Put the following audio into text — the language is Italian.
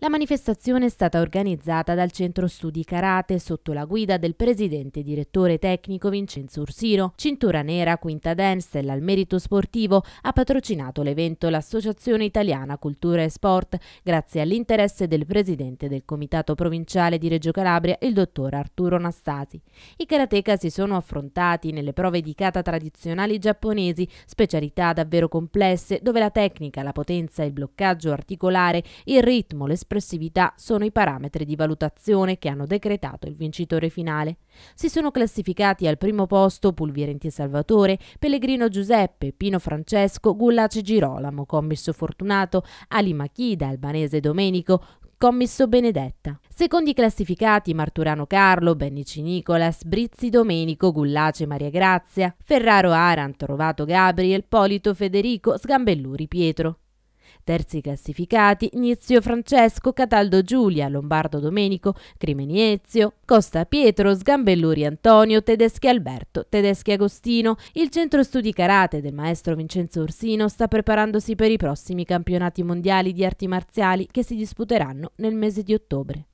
La manifestazione è stata organizzata dal Centro Studi Karate sotto la guida del presidente direttore tecnico Vincenzo Ursino. Cintura Nera, Quinta e al merito sportivo ha patrocinato l'evento l'Associazione Italiana Cultura e Sport grazie all'interesse del presidente del Comitato Provinciale di Reggio Calabria, il dottor Arturo Nastasi. I karateka si sono affrontati nelle prove di kata tradizionali giapponesi, specialità davvero complesse dove la tecnica, la potenza, il bloccaggio articolare, il ritmo, l'espressione espressività sono i parametri di valutazione che hanno decretato il vincitore finale. Si sono classificati al primo posto Pulvirenti Salvatore, Pellegrino Giuseppe, Pino Francesco, Gullace Girolamo, Commisso Fortunato, Ali Machida, Albanese Domenico, Commisso Benedetta. Secondi classificati Marturano Carlo, Bennici Nicolas, Brizzi Domenico, Gullace Maria Grazia, Ferraro Aran, Trovato Gabriel, Polito Federico, Sgambelluri Pietro. Terzi classificati Nizio Francesco, Cataldo Giulia, Lombardo Domenico, Crimeni Ezio, Costa Pietro, Sgambelluri Antonio, Tedeschi Alberto, Tedeschi Agostino. Il centro studi karate del maestro Vincenzo Orsino sta preparandosi per i prossimi campionati mondiali di arti marziali che si disputeranno nel mese di ottobre.